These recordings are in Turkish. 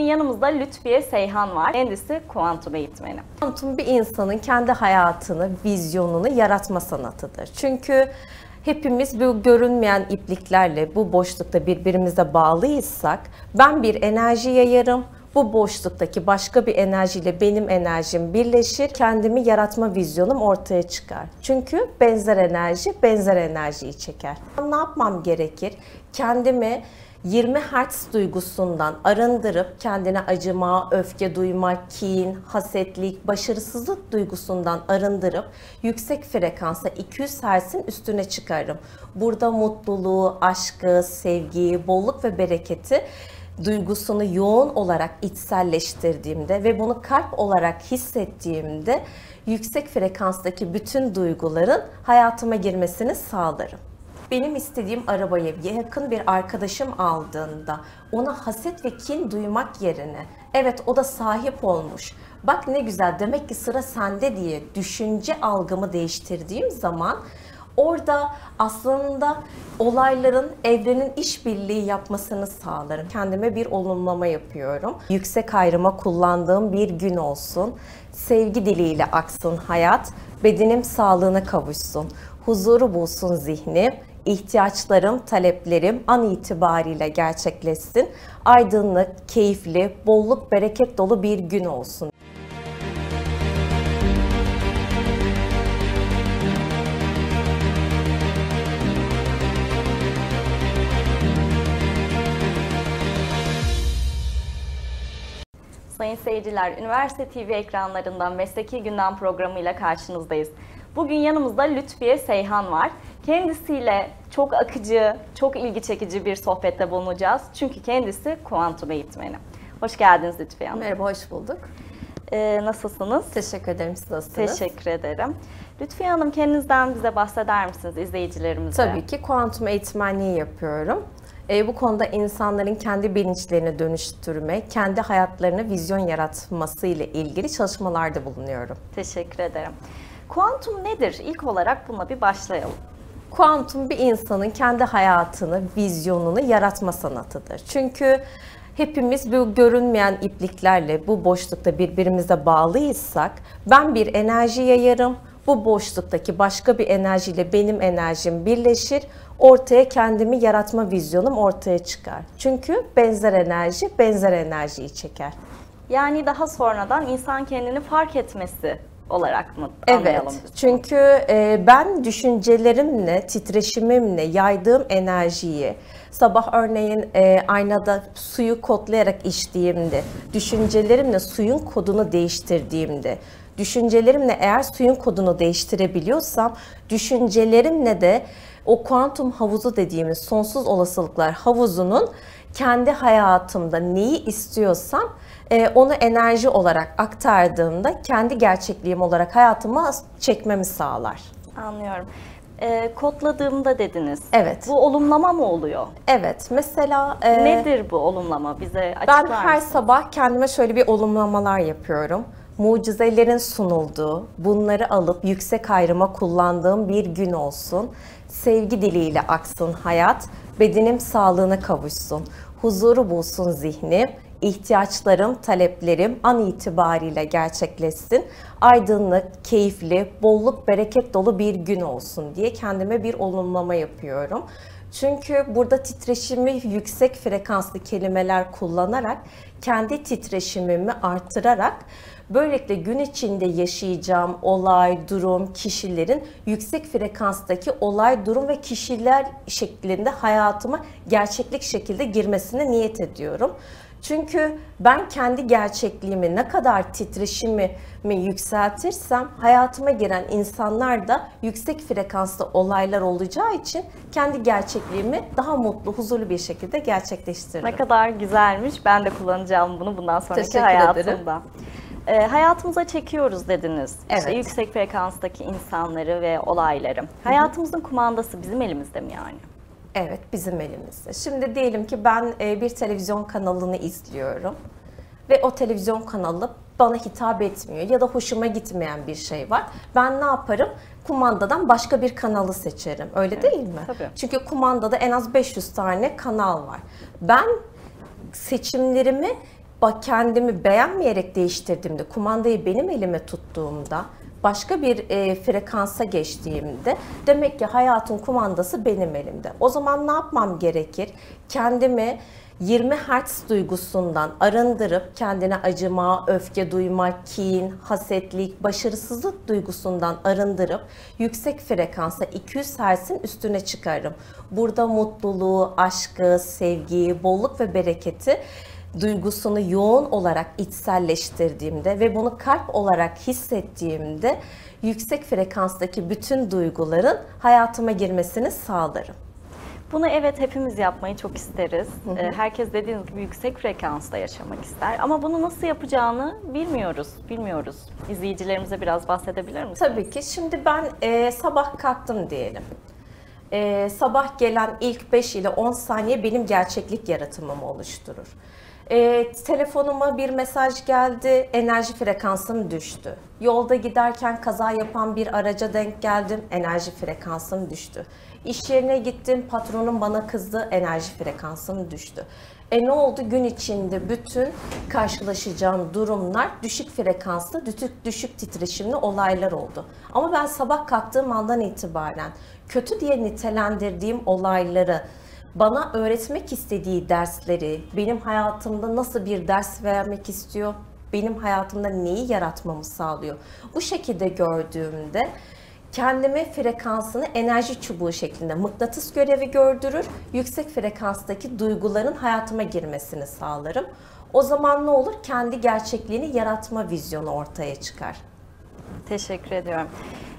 Yanımızda Lütfiye Seyhan var. Kendisi kuantum eğitmeni. Kuantum bir insanın kendi hayatını, vizyonunu yaratma sanatıdır. Çünkü hepimiz bu görünmeyen ipliklerle bu boşlukta birbirimize bağlıysak ben bir enerji yayarım. Bu boşluktaki başka bir enerjiyle benim enerjim birleşir. Kendimi yaratma vizyonum ortaya çıkar. Çünkü benzer enerji benzer enerjiyi çeker. Ne yapmam gerekir? Kendimi 20 Hz duygusundan arındırıp kendine acıma, öfke duyma, kin, hasetlik, başarısızlık duygusundan arındırıp yüksek frekansa 200 Hz'in üstüne çıkarım. Burada mutluluğu, aşkı, sevgiyi, bolluk ve bereketi duygusunu yoğun olarak içselleştirdiğimde ve bunu kalp olarak hissettiğimde yüksek frekanstaki bütün duyguların hayatıma girmesini sağlarım benim istediğim arabayı yakın bir arkadaşım aldığında ona haset ve kin duymak yerine evet o da sahip olmuş. Bak ne güzel demek ki sıra sende diye düşünce algımı değiştirdiğim zaman orada aslında olayların evrenin işbirliği yapmasını sağlarım. Kendime bir olumlama yapıyorum. Yüksek ayrıma kullandığım bir gün olsun. Sevgi diliyle aksın hayat. Bedenim sağlığına kavuşsun. Huzuru bulsun zihnim ihtiyaçlarım, taleplerim an itibariyle gerçekleşsin. Aydınlık, keyifli, bolluk, bereket dolu bir gün olsun. Sayın seyirciler, Üniversite TV ekranlarından Mesleki Gündem programıyla karşınızdayız. Bugün yanımızda Lütfiye Seyhan var. Kendisiyle çok akıcı, çok ilgi çekici bir sohbette bulunacağız. Çünkü kendisi kuantum eğitmeni. Hoş geldiniz Lütfiye Hanım. Merhaba, hoş bulduk. Ee, nasılsınız? Teşekkür ederim, siz nasılsınız? Teşekkür ederim. Lütfiye Hanım kendinizden bize bahseder misiniz izleyicilerimize? Tabii ki kuantum eğitmenliği yapıyorum. E, bu konuda insanların kendi bilinçlerini dönüştürme, kendi hayatlarını vizyon yaratması ile ilgili çalışmalarda bulunuyorum. Teşekkür ederim. Kuantum nedir? İlk olarak buna bir başlayalım. Kuantum bir insanın kendi hayatını, vizyonunu yaratma sanatıdır. Çünkü hepimiz bu görünmeyen ipliklerle bu boşlukta birbirimize bağlıysak ben bir enerji yayarım. Bu boşluktaki başka bir enerjiyle benim enerjim birleşir. Ortaya kendimi yaratma vizyonum ortaya çıkar. Çünkü benzer enerji benzer enerjiyi çeker. Yani daha sonradan insan kendini fark etmesi olarak mı Evet. Çünkü e, ben düşüncelerimle, titreşimimle yaydığım enerjiyi sabah örneğin e, aynada suyu kodlayarak içtiğimde, düşüncelerimle suyun kodunu değiştirdiğimde, düşüncelerimle eğer suyun kodunu değiştirebiliyorsam, düşüncelerimle de o kuantum havuzu dediğimiz sonsuz olasılıklar havuzunun kendi hayatımda neyi istiyorsam e, onu enerji olarak aktardığımda kendi gerçekliğim olarak hayatıma çekmemi sağlar. Anlıyorum. E, kodladığımda dediniz. Evet. Bu olumlama mı oluyor? Evet. Mesela e, nedir bu olumlama? Bize açıklar Ben her sabah kendime şöyle bir olumlamalar yapıyorum. Mucizelerin sunulduğu, bunları alıp yüksek ayrıma kullandığım bir gün olsun. Sevgi diliyle aksın hayat, bedenim sağlığına kavuşsun. Huzuru bulsun zihnim, ihtiyaçlarım, taleplerim an itibariyle gerçekleşsin. Aydınlık, keyifli, bolluk, bereket dolu bir gün olsun diye kendime bir olumlama yapıyorum. Çünkü burada titreşimi yüksek frekanslı kelimeler kullanarak kendi titreşimimi artırarak böylelikle gün içinde yaşayacağım olay, durum, kişilerin yüksek frekanstaki olay, durum ve kişiler şeklinde hayatıma gerçeklik şekilde girmesine niyet ediyorum. Çünkü ben kendi gerçekliğimi ne kadar titreşimi yükseltirsem hayatıma giren insanlar da yüksek frekanslı olaylar olacağı için kendi gerçekliğimi daha mutlu, huzurlu bir şekilde gerçekleştiririm. Ne kadar güzelmiş. Ben de kullanacağım bunu bundan sonraki Teşekkür hayatımda. Ederim. E, hayatımıza çekiyoruz dediniz. Evet. İşte yüksek frekanstaki insanları ve olayları. Hayatımızın kumandası bizim elimizde mi yani? Evet, bizim elimizde. Şimdi diyelim ki ben e, bir televizyon kanalını izliyorum ve o televizyon kanalı bana hitap etmiyor ya da hoşuma gitmeyen bir şey var. Ben ne yaparım? Kumandadan başka bir kanalı seçerim. Öyle evet, değil mi? Tabii. Çünkü kumandada en az 500 tane kanal var. Ben seçimlerimi bak kendimi beğenmeyerek değiştirdiğimde, kumandayı benim elime tuttuğumda, başka bir e, frekansa geçtiğimde demek ki hayatın kumandası benim elimde. O zaman ne yapmam gerekir? Kendimi 20 Hz duygusundan arındırıp kendine acıma, öfke duyma, kin, hasetlik, başarısızlık duygusundan arındırıp yüksek frekansa 200 Hz'in üstüne çıkarım. Burada mutluluğu, aşkı, sevgiyi, bolluk ve bereketi duygusunu yoğun olarak içselleştirdiğimde ve bunu kalp olarak hissettiğimde yüksek frekanstaki bütün duyguların hayatıma girmesini sağlarım. Bunu evet hepimiz yapmayı çok isteriz. Ee, Herkes dediğiniz gibi yüksek frekansta yaşamak ister. Ama bunu nasıl yapacağını bilmiyoruz. Bilmiyoruz. İzleyicilerimize biraz bahsedebilir misiniz? Tabii ki. Şimdi ben e, sabah kalktım diyelim. E, sabah gelen ilk 5 ile 10 saniye benim gerçeklik yaratımımı oluşturur. E, telefonuma bir mesaj geldi, enerji frekansım düştü. Yolda giderken kaza yapan bir araca denk geldim, enerji frekansım düştü. İş yerine gittim, patronum bana kızdı, enerji frekansım düştü. E ne oldu? Gün içinde bütün karşılaşacağım durumlar düşük frekanslı, düşük, düşük titreşimli olaylar oldu. Ama ben sabah kalktığım andan itibaren kötü diye nitelendirdiğim olayları bana öğretmek istediği dersleri, benim hayatımda nasıl bir ders vermek istiyor, benim hayatımda neyi yaratmamı sağlıyor. Bu şekilde gördüğümde kendime frekansını enerji çubuğu şeklinde mıknatıs görevi gördürür. Yüksek frekanstaki duyguların hayatıma girmesini sağlarım. O zaman ne olur? Kendi gerçekliğini yaratma vizyonu ortaya çıkar. Teşekkür ediyorum.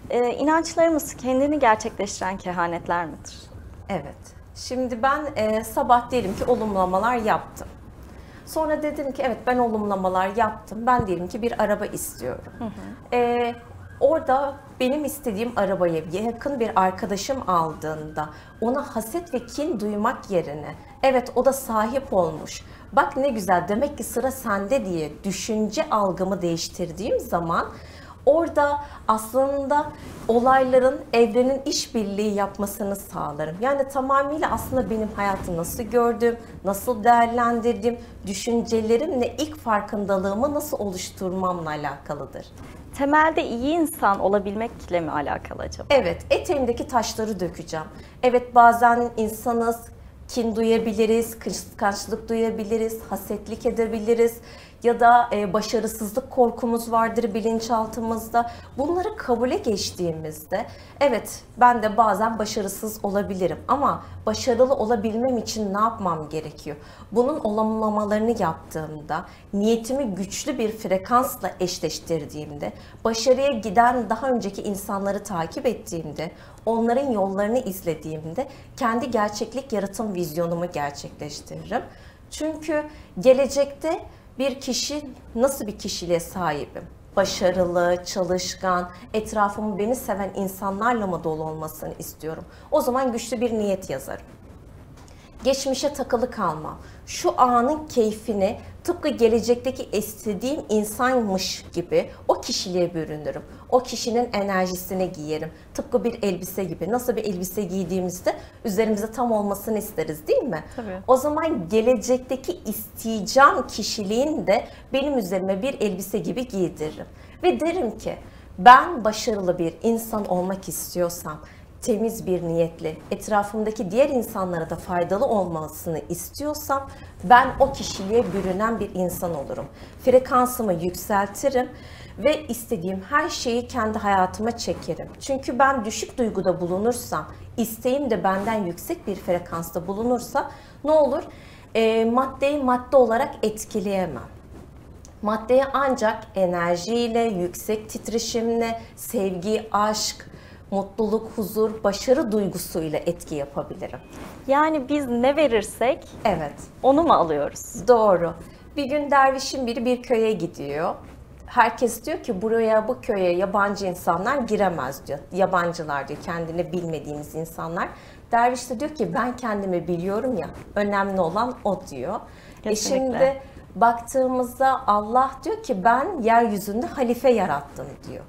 Ee, inançlarımız kendini gerçekleştiren kehanetler midir? Evet. Şimdi ben e, sabah diyelim ki olumlamalar yaptım. Sonra dedim ki evet ben olumlamalar yaptım. Ben diyelim ki bir araba istiyorum. E, orada benim istediğim arabayı yakın bir arkadaşım aldığında ona haset ve kin duymak yerine evet o da sahip olmuş. Bak ne güzel demek ki sıra sende diye düşünce algımı değiştirdiğim zaman Orada aslında olayların evrenin işbirliği yapmasını sağlarım. Yani tamamıyla aslında benim hayatı nasıl gördüm, nasıl değerlendirdim, düşüncelerimle ilk farkındalığımı nasıl oluşturmamla alakalıdır. Temelde iyi insan olabilmekle mi alakalı acaba? Evet, eteğimdeki taşları dökeceğim. Evet bazen insanız, kin duyabiliriz, kıskançlık duyabiliriz, hasetlik edebiliriz ya da e, başarısızlık korkumuz vardır bilinçaltımızda. Bunları kabule geçtiğimizde evet ben de bazen başarısız olabilirim ama başarılı olabilmem için ne yapmam gerekiyor? Bunun olumlamalarını yaptığımda, niyetimi güçlü bir frekansla eşleştirdiğimde, başarıya giden daha önceki insanları takip ettiğimde, onların yollarını izlediğimde kendi gerçeklik yaratım vizyonumu gerçekleştiririm. Çünkü gelecekte bir kişi nasıl bir kişiliğe sahibim? Başarılı, çalışkan, etrafımı beni seven insanlarla mı dolu olmasını istiyorum? O zaman güçlü bir niyet yazarım. Geçmişe takılı kalmam. Şu anın keyfini tıpkı gelecekteki istediğim insanmış gibi o kişiliğe bürünürüm. O kişinin enerjisini giyerim. Tıpkı bir elbise gibi. Nasıl bir elbise giydiğimizde üzerimize tam olmasını isteriz değil mi? Tabii. O zaman gelecekteki isteyeceğim kişiliğin de benim üzerime bir elbise gibi giydiririm. Ve derim ki ben başarılı bir insan olmak istiyorsam temiz bir niyetle etrafımdaki diğer insanlara da faydalı olmasını istiyorsam ben o kişiliğe bürünen bir insan olurum. Frekansımı yükseltirim ve istediğim her şeyi kendi hayatıma çekerim. Çünkü ben düşük duyguda bulunursam, isteğim de benden yüksek bir frekansta bulunursa ne olur? E, maddeyi madde olarak etkileyemem. Maddeye ancak enerjiyle, yüksek titreşimle, sevgi, aşk, mutluluk, huzur, başarı duygusuyla etki yapabilirim. Yani biz ne verirsek Evet, onu mu alıyoruz? doğru. Bir gün dervişin biri bir köye gidiyor. Herkes diyor ki buraya bu köye yabancı insanlar giremez diyor. Yabancılar diyor kendini bilmediğimiz insanlar. Derviş de diyor ki ben kendimi biliyorum ya önemli olan o diyor. E Kesinlikle. şimdi baktığımızda Allah diyor ki ben yeryüzünde halife yarattım diyor.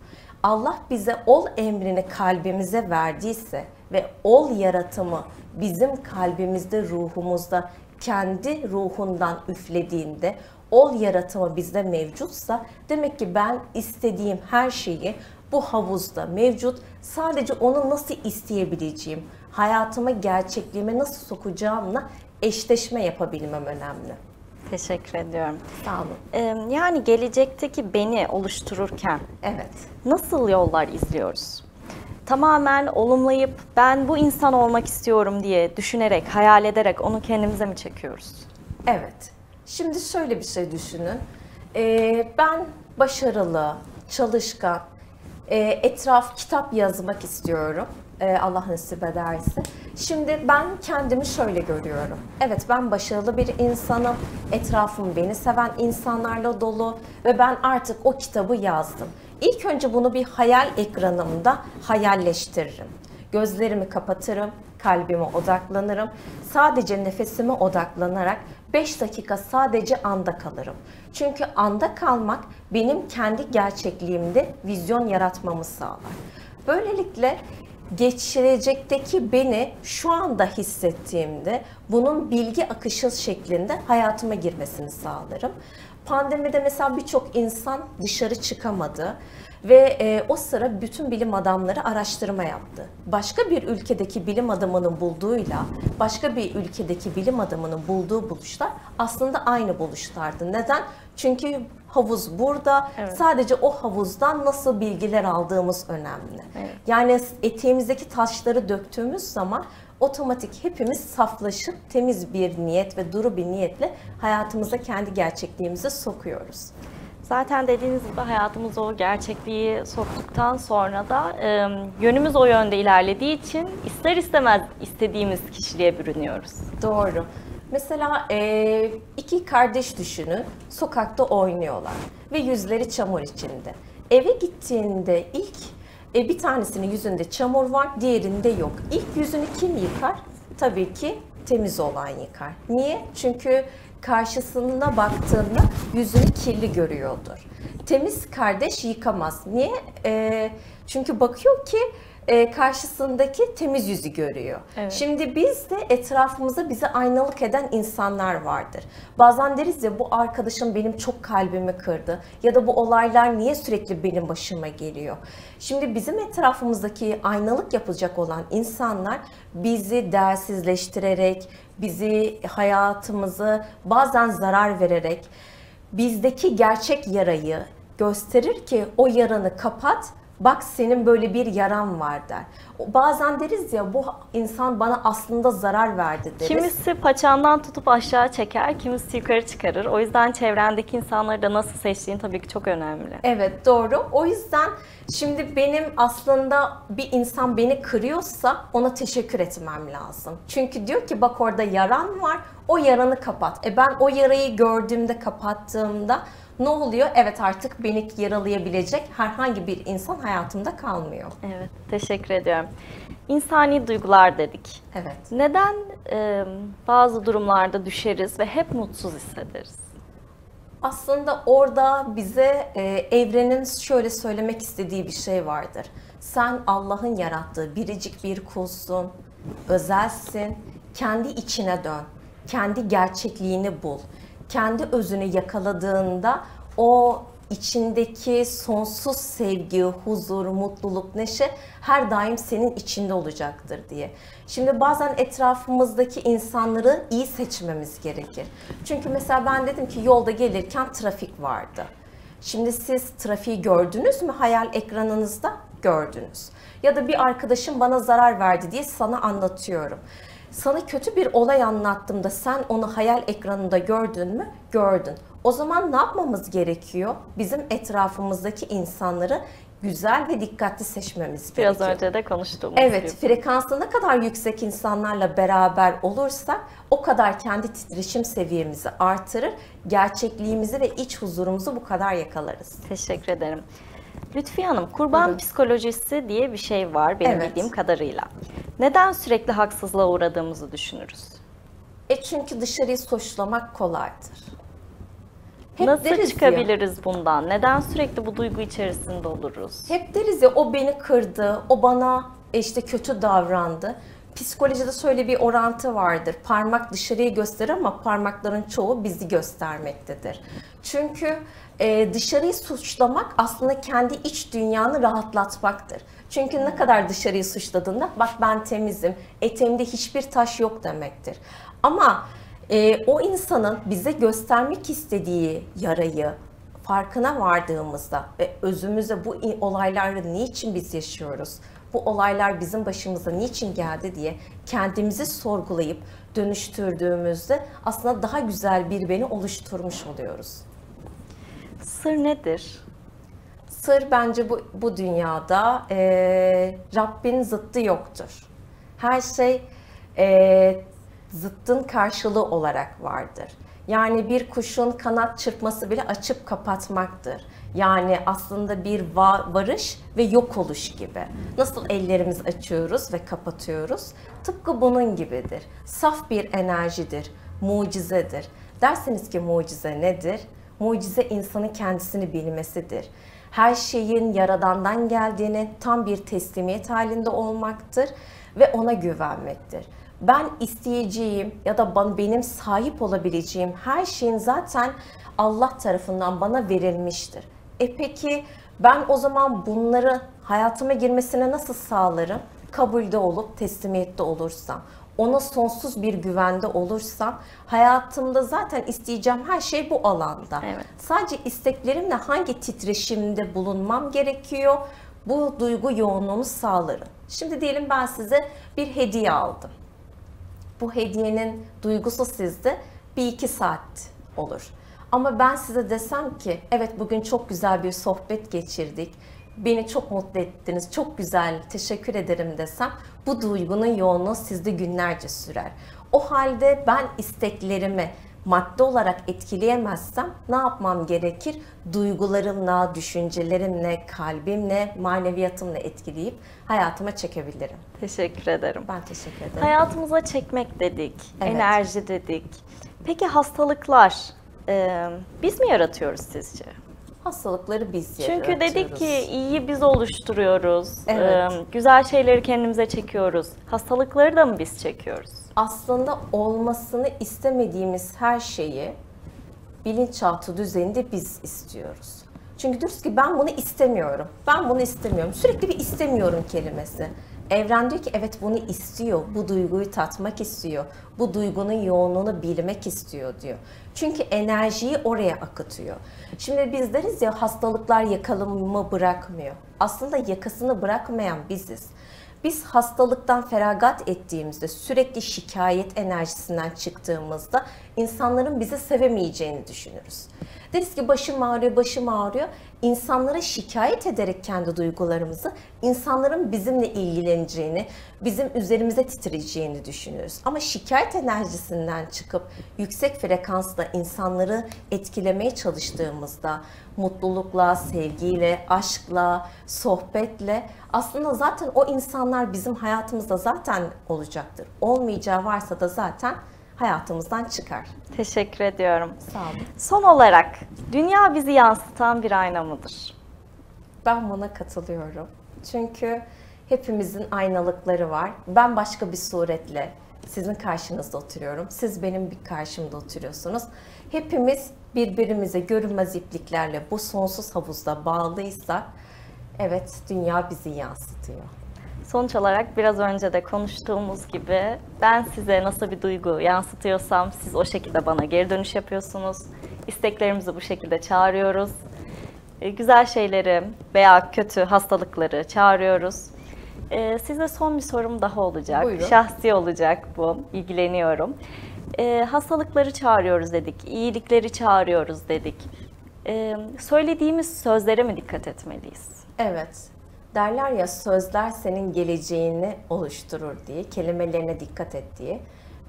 Allah bize ol emrini kalbimize verdiyse ve ol yaratımı bizim kalbimizde, ruhumuzda kendi ruhundan üflediğinde ol yaratımı bizde mevcutsa demek ki ben istediğim her şeyi bu havuzda mevcut. Sadece onu nasıl isteyebileceğim, hayatıma, gerçekliğime nasıl sokacağımla eşleşme yapabilmem önemli. Teşekkür ediyorum. Sağ olun. Ee, yani gelecekteki beni oluştururken Evet. nasıl yollar izliyoruz? Tamamen olumlayıp ben bu insan olmak istiyorum diye düşünerek, hayal ederek onu kendimize mi çekiyoruz? Evet. Şimdi şöyle bir şey düşünün. Ee, ben başarılı, çalışkan, e, etraf kitap yazmak istiyorum. Ee, Allah nasip ederse. Şimdi ben kendimi şöyle görüyorum. Evet ben başarılı bir insanım. Etrafım beni seven insanlarla dolu ve ben artık o kitabı yazdım. İlk önce bunu bir hayal ekranımda hayalleştiririm. Gözlerimi kapatırım, kalbime odaklanırım. Sadece nefesime odaklanarak 5 dakika sadece anda kalırım. Çünkü anda kalmak benim kendi gerçekliğimde vizyon yaratmamı sağlar. Böylelikle geçirecekteki beni şu anda hissettiğimde bunun bilgi akışı şeklinde hayatıma girmesini sağlarım. Pandemide mesela birçok insan dışarı çıkamadı ve e, o sıra bütün bilim adamları araştırma yaptı. Başka bir ülkedeki bilim adamının bulduğuyla başka bir ülkedeki bilim adamının bulduğu buluşlar aslında aynı buluşlardı. Neden? Çünkü havuz burada. Evet. Sadece o havuzdan nasıl bilgiler aldığımız önemli. Evet. Yani eteğimizdeki taşları döktüğümüz zaman otomatik hepimiz saflaşıp temiz bir niyet ve duru bir niyetle hayatımıza kendi gerçekliğimizi sokuyoruz. Zaten dediğiniz gibi hayatımıza o gerçekliği soktuktan sonra da e, yönümüz o yönde ilerlediği için ister istemez istediğimiz kişiliğe bürünüyoruz. Doğru. Mesela e, iki kardeş düşünün, sokakta oynuyorlar ve yüzleri çamur içinde. Eve gittiğinde ilk e, bir tanesinin yüzünde çamur var, diğerinde yok. İlk yüzünü kim yıkar? Tabii ki temiz olan yıkar. Niye? Çünkü karşısına baktığında yüzünü kirli görüyordur. Temiz kardeş yıkamaz. Niye? E, çünkü bakıyor ki e, karşısındaki temiz yüzü görüyor. Evet. Şimdi biz de etrafımızda bize aynalık eden insanlar vardır. Bazen deriz ya bu arkadaşım benim çok kalbimi kırdı ya da bu olaylar niye sürekli benim başıma geliyor. Şimdi bizim etrafımızdaki aynalık yapacak olan insanlar bizi değersizleştirerek, bizi hayatımızı bazen zarar vererek bizdeki gerçek yarayı gösterir ki o yaranı kapat Bak senin böyle bir yaran var der. Bazen deriz ya bu insan bana aslında zarar verdi deriz. Kimisi paçandan tutup aşağı çeker, kimisi yukarı çıkarır. O yüzden çevrendeki insanları da nasıl seçtiğin tabii ki çok önemli. Evet doğru. O yüzden şimdi benim aslında bir insan beni kırıyorsa ona teşekkür etmem lazım. Çünkü diyor ki bak orada yaran var o yaranı kapat. E ben o yarayı gördüğümde kapattığımda ne oluyor? Evet artık beni yaralayabilecek herhangi bir insan hayatımda kalmıyor. Evet, teşekkür ediyorum. İnsani duygular dedik. Evet. Neden e, bazı durumlarda düşeriz ve hep mutsuz hissederiz? Aslında orada bize e, evrenin şöyle söylemek istediği bir şey vardır. Sen Allah'ın yarattığı biricik bir kulsun, özelsin. Kendi içine dön. Kendi gerçekliğini bul. Kendi özünü yakaladığında o içindeki sonsuz sevgi, huzur, mutluluk, neşe her daim senin içinde olacaktır diye. Şimdi bazen etrafımızdaki insanları iyi seçmemiz gerekir. Çünkü mesela ben dedim ki yolda gelirken trafik vardı. Şimdi siz trafiği gördünüz mü hayal ekranınızda? Gördünüz. Ya da bir arkadaşım bana zarar verdi diye sana anlatıyorum. Sana kötü bir olay anlattığımda sen onu hayal ekranında gördün mü? Gördün. O zaman ne yapmamız gerekiyor? Bizim etrafımızdaki insanları güzel ve dikkatli seçmemiz Biraz gerekiyor. önce de konuştuğumuz Evet, gibi. frekansı ne kadar yüksek insanlarla beraber olursak o kadar kendi titreşim seviyemizi artırır, gerçekliğimizi ve iç huzurumuzu bu kadar yakalarız. Teşekkür ederim. Lütfiye Hanım, kurban Buyurun. psikolojisi diye bir şey var benim Evet. bildiğim kadarıyla. Neden sürekli haksızlığa uğradığımızı düşünürüz? E çünkü dışarıyı suçlamak kolaydır. Hep Nasıl deriz ya- çıkabiliriz bundan? Neden sürekli bu duygu içerisinde oluruz? Hep deriz ya o beni kırdı, o bana işte kötü davrandı. Psikolojide şöyle bir orantı vardır. Parmak dışarıyı gösterir ama parmakların çoğu bizi göstermektedir. Çünkü e, dışarıyı suçlamak aslında kendi iç dünyanı rahatlatmaktır. Çünkü ne kadar dışarıyı suçladığında bak ben temizim, eteğimde hiçbir taş yok demektir. Ama e, o insanın bize göstermek istediği yarayı, farkına vardığımızda ve özümüze bu olayları niçin biz yaşıyoruz? Bu olaylar bizim başımıza niçin geldi diye kendimizi sorgulayıp dönüştürdüğümüzde aslında daha güzel bir beni oluşturmuş oluyoruz. Sır nedir? Sır bence bu, bu dünyada e, Rabbin zıttı yoktur. Her şey e, zıttın karşılığı olarak vardır. Yani bir kuşun kanat çırpması bile açıp kapatmaktır. Yani aslında bir varış ve yok oluş gibi. Nasıl ellerimizi açıyoruz ve kapatıyoruz? Tıpkı bunun gibidir. Saf bir enerjidir, mucizedir. Derseniz ki mucize nedir? Mucize insanın kendisini bilmesidir. Her şeyin yaradandan geldiğini tam bir teslimiyet halinde olmaktır ve ona güvenmektir ben isteyeceğim ya da benim sahip olabileceğim her şeyin zaten Allah tarafından bana verilmiştir. E peki ben o zaman bunları hayatıma girmesine nasıl sağlarım? Kabulde olup teslimiyette olursam, ona sonsuz bir güvende olursam hayatımda zaten isteyeceğim her şey bu alanda. Evet. Sadece isteklerimle hangi titreşimde bulunmam gerekiyor? Bu duygu yoğunluğunu sağlarım. Şimdi diyelim ben size bir hediye aldım bu hediyenin duygusu sizde bir iki saat olur. Ama ben size desem ki evet bugün çok güzel bir sohbet geçirdik. Beni çok mutlu ettiniz. Çok güzel. Teşekkür ederim desem bu duygunun yoğunluğu sizde günlerce sürer. O halde ben isteklerimi madde olarak etkileyemezsem ne yapmam gerekir? Duygularımla, düşüncelerimle, kalbimle, maneviyatımla etkileyip hayatıma çekebilirim. Teşekkür ederim. Ben teşekkür ederim. Hayatımıza çekmek dedik, evet. enerji dedik. Peki hastalıklar e, biz mi yaratıyoruz sizce? hastalıkları biz yaratıyoruz. Çünkü dedik ki iyi biz oluşturuyoruz. Evet. Ee, güzel şeyleri kendimize çekiyoruz. Hastalıkları da mı biz çekiyoruz? Aslında olmasını istemediğimiz her şeyi bilinçaltı düzeyinde biz istiyoruz. Çünkü diyoruz ki ben bunu istemiyorum. Ben bunu istemiyorum. Sürekli bir istemiyorum kelimesi. Evren diyor ki evet bunu istiyor, bu duyguyu tatmak istiyor, bu duygunun yoğunluğunu bilmek istiyor diyor. Çünkü enerjiyi oraya akıtıyor. Şimdi biz deriz ya hastalıklar yakalımı bırakmıyor. Aslında yakasını bırakmayan biziz. Biz hastalıktan feragat ettiğimizde, sürekli şikayet enerjisinden çıktığımızda insanların bizi sevemeyeceğini düşünürüz. Deriz ki başım ağrıyor, başım ağrıyor. İnsanlara şikayet ederek kendi duygularımızı, insanların bizimle ilgileneceğini, bizim üzerimize titreyeceğini düşünürüz. Ama şikayet enerjisinden çıkıp yüksek frekansla insanları etkilemeye çalıştığımızda mutlulukla, sevgiyle, aşkla, sohbetle aslında zaten o insanlar bizim hayatımızda zaten olacaktır. Olmayacağı varsa da zaten hayatımızdan çıkar. Teşekkür ediyorum. Sağ olun. Son olarak dünya bizi yansıtan bir ayna mıdır? Ben buna katılıyorum. Çünkü hepimizin aynalıkları var. Ben başka bir suretle sizin karşınızda oturuyorum. Siz benim bir karşımda oturuyorsunuz. Hepimiz birbirimize görünmez ipliklerle bu sonsuz havuzda bağlıysak evet dünya bizi yansıtıyor. Sonuç olarak biraz önce de konuştuğumuz gibi ben size nasıl bir duygu yansıtıyorsam siz o şekilde bana geri dönüş yapıyorsunuz. İsteklerimizi bu şekilde çağırıyoruz. E, güzel şeyleri veya kötü hastalıkları çağırıyoruz. E, size son bir sorum daha olacak. Buyurun. Şahsi olacak bu. İlgileniyorum. E, hastalıkları çağırıyoruz dedik. iyilikleri çağırıyoruz dedik. söylediğimiz sözlere mi dikkat etmeliyiz? Evet. Derler ya sözler senin geleceğini oluşturur diye, kelimelerine dikkat et diye.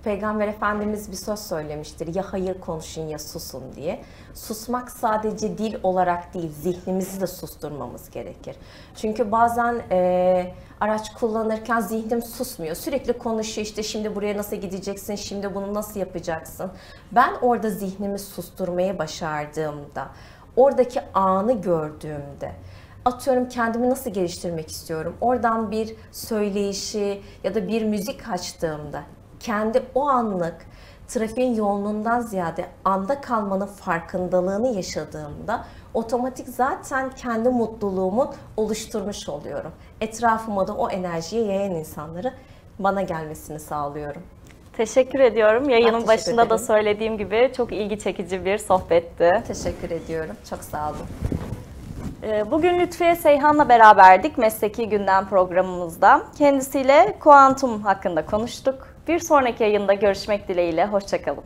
Peygamber Efendimiz bir söz söylemiştir. Ya hayır konuşun ya susun diye. Susmak sadece dil olarak değil, zihnimizi de susturmamız gerekir. Çünkü bazen e, araç kullanırken zihnim susmuyor. Sürekli konuşuyor işte şimdi buraya nasıl gideceksin, şimdi bunu nasıl yapacaksın. Ben orada zihnimi susturmaya başardığımda, oradaki anı gördüğümde, atıyorum kendimi nasıl geliştirmek istiyorum. Oradan bir söyleyişi ya da bir müzik açtığımda kendi o anlık trafiğin yoğunluğundan ziyade anda kalmanın farkındalığını yaşadığımda otomatik zaten kendi mutluluğumu oluşturmuş oluyorum. Etrafıma da o enerjiyi yayan insanları bana gelmesini sağlıyorum. Teşekkür ediyorum. Yayının teşekkür başında da ederim. söylediğim gibi çok ilgi çekici bir sohbetti. Teşekkür ediyorum. Çok sağ olun. Ee, Bugün Lütfiye Seyhan'la beraberdik Mesleki Gündem programımızda. Kendisiyle kuantum hakkında konuştuk. Bir sonraki yayında görüşmek dileğiyle. Hoşçakalın.